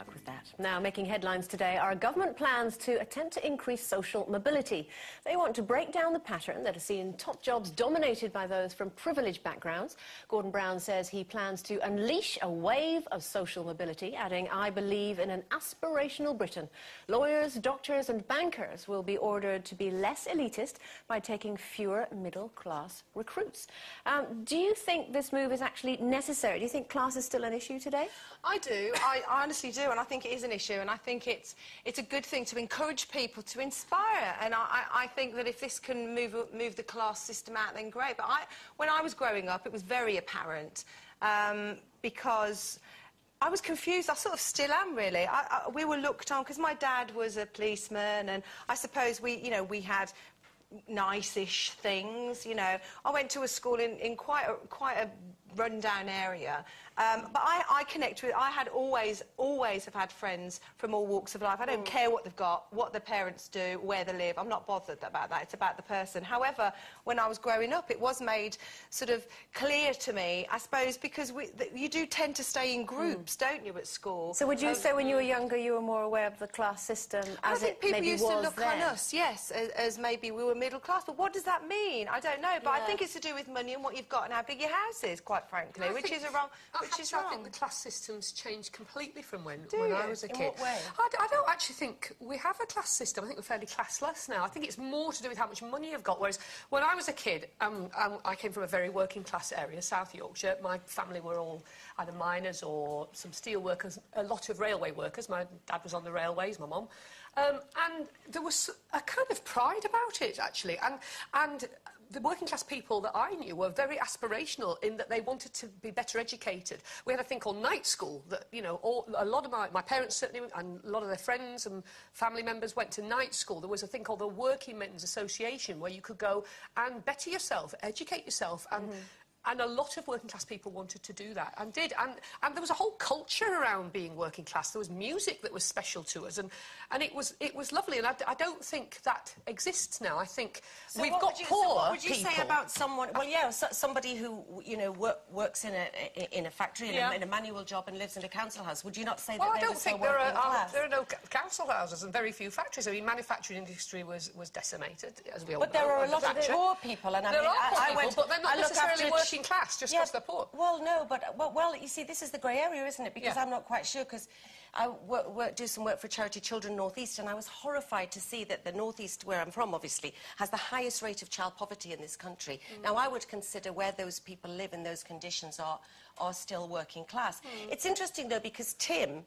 luck with that. Now, making headlines today are government plans to attempt to increase social mobility. They want to break down the pattern that has seen top jobs dominated by those from privileged backgrounds. Gordon Brown says he plans to unleash a wave of social mobility, adding, I believe in an aspirational Britain. Lawyers, doctors and bankers will be ordered to be less elitist by taking fewer middle-class recruits. Um, do you think this move is actually necessary? Do you think class is still an issue today? I do. I honestly do, and I think it is an issue, and I think it's it's a good thing to encourage people to inspire. And I, I think that if this can move move the class system out, then great. But I, when I was growing up, it was very apparent um, because. I was confused. I sort of still am, really. I, I, we were looked on because my dad was a policeman, and I suppose we, you know, we had nice-ish things. You know, I went to a school in, in quite a, quite a rundown area. Um, but I, I, connect with, I had always, always have had friends from all walks of life. I don't mm. care what they've got, what their parents do, where they live. I'm not bothered about that. It's about the person. However, when I was growing up, it was made sort of clear to me, I suppose, because we, you do tend to stay in groups, mm. don't you, at school? So would you um, say when you were younger you were more aware of the class system as it maybe was I think people used to look then? on us, yes, as, as, maybe we were middle class. But what does that mean? I don't know. But yeah. I think it's to do with money and what you've got and how big your house is, quite frankly, I which is a wrong... Which is wrong. I think the class system's changed completely from when, Do when you? I was a In kid. What way? I, I, don't actually think we have a class system. I think we're fairly classless now. I think it's more to do with how much money you've got. Whereas when I was a kid, um, um, I came from a very working class area, South Yorkshire. My family were all either miners or some steel workers, a lot of railway workers. My dad was on the railways, my mum. Um, and there was a kind of pride about it, actually. And, and the working class people that I knew were very aspirational in that they wanted to be better educated. We had a thing called night school that, you know, all, a lot of my, my parents certainly, and a lot of their friends and family members went to night school. There was a thing called the Working Men's Association where you could go and better yourself, educate yourself, and mm -hmm and a lot of working class people wanted to do that and did. And, and there was a whole culture around being working class. There was music that was special to us, and, and it, was, it was lovely. And I, I don't think that exists now. I think so we've got you, poor so what would you people. say about someone... Well, yeah, so, somebody who, you know, work, works in a, in a factory, in, yeah. a, in, a, manual job and lives in a council house. Would you not say well, that I they don't think there are, um, class? there are no council houses and very few factories. I mean, manufacturing industry was, was decimated, as we all but know. But there are a lot of poor people, and I there mean, are poor I, people, I went, but they're not necessarily working class, just yeah, because they're poor. Well, no, but, well, well, you see, this is the grey area, isn't it? Because yeah. I'm not quite sure, because I work, work, do some work for Charity Children North East, and I was horrified to see that the North East, where I'm from, obviously, has the highest rate of child poverty in this country. Mm. Now, I would consider where those people live in those conditions are, are still working class. Mm. It's interesting, though, because Tim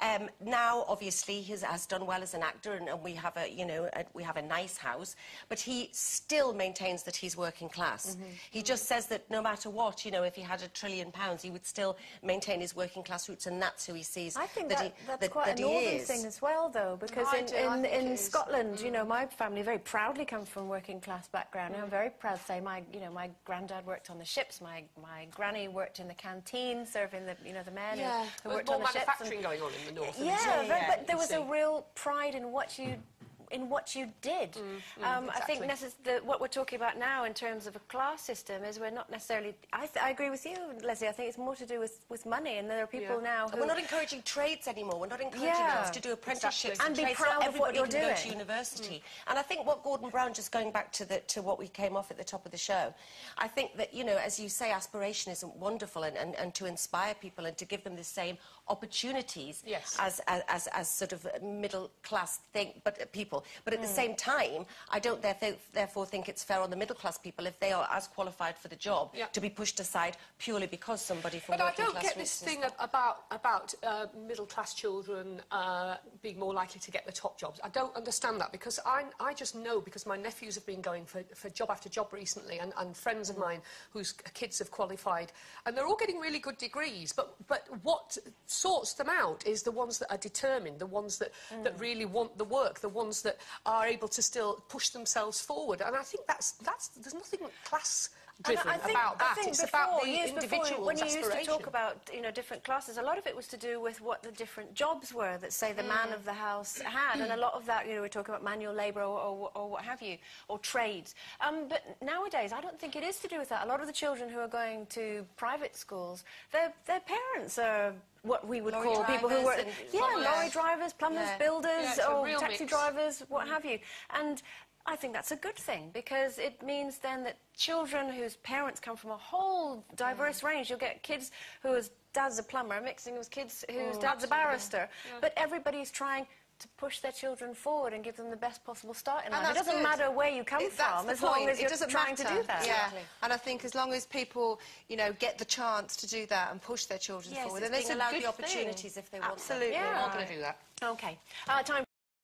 um, now, obviously, he has done well as an actor, and, and we have a, you know, a, we have a nice house. But he still maintains that he's working class. Mm -hmm. He just says that no matter what, you know, if he had a trillion pounds, he would still maintain his working class roots, and that's who he sees. I think that, that, he, that's that, quite that a northern thing as well, though, because in, in, in Scotland, mm. you know, my family very proudly comes from working class background. Mm. I'm very proud to say my, you know, my granddad worked on the ships, my my granny worked in the canteen, serving the, you know, the men yeah. who, who worked on the ships. manufacturing going on in the north. Yeah, yeah, but there was a real pride in what you in what you did. Mm, mm, um, exactly. I think the, what we're talking about now in terms of a class system is we're not necessarily... I, I, agree with you, Lesley. I think it's more to do with, with money, and there are people yeah. now who... We're not encouraging trades anymore. We're not encouraging yeah. to do apprenticeships exactly. and, and be proud of what you're doing. go to university. Mm. And I think what Gordon Brown, just going back to, the, to what we came off at the top of the show, I think that, you know, as you say, aspiration isn't wonderful and, and, and to inspire people and to give them the same opportunities yes. as, as, as, sort of middle-class thing, but uh, people. But at mm. the same time, I don't therefore, therefore think it's fair on the middle-class people if they are as qualified for the job yeah. to be pushed aside purely because somebody from working class. But I don't get this thing about, about uh, middle-class children uh, being more likely to get the top jobs. I don't understand that because I, I just know because my nephews have been going for, for job after job recently and, and friends of mine whose kids have qualified and they're all getting really good degrees but, but what sorts them out is the ones that are determined, the ones that, mm. that really want the work, the ones that are able to still push themselves forward. And I think that's, that's there's nothing class driven I think, about that. I think it's before, about the years individual's before, when you used to talk about you know different classes, a lot of it was to do with what the different jobs were that say the man of the house had, and a lot of that you know we're talking about manual labour or, or, or what have you, or trades. Um, but nowadays, I don't think it is to do with that. A lot of the children who are going to private schools, their their parents are what we would Lorry call people who were yeah plumbers. lorry drivers, plumbers, Yeah. builders, Yeah, or taxi mix. drivers, what have you. And I think that's a good thing because it means then that children whose parents come from a whole diverse range, you'll get kids whose dad's a plumber mixing with kids whose dad's a barrister, but everybody's trying to push their children forward and give them the best possible start in And life. It doesn't good. matter where you come It- from, the as long point. as it you're doesn't trying matter. to do that. Yeah, Exactly. and I think as long as people, you know, get the chance to do that and push their children Yes, forward, then a allowed the thing. opportunities if they want. Absolutely. Yeah. We're not going to do that. Okay. Uh, time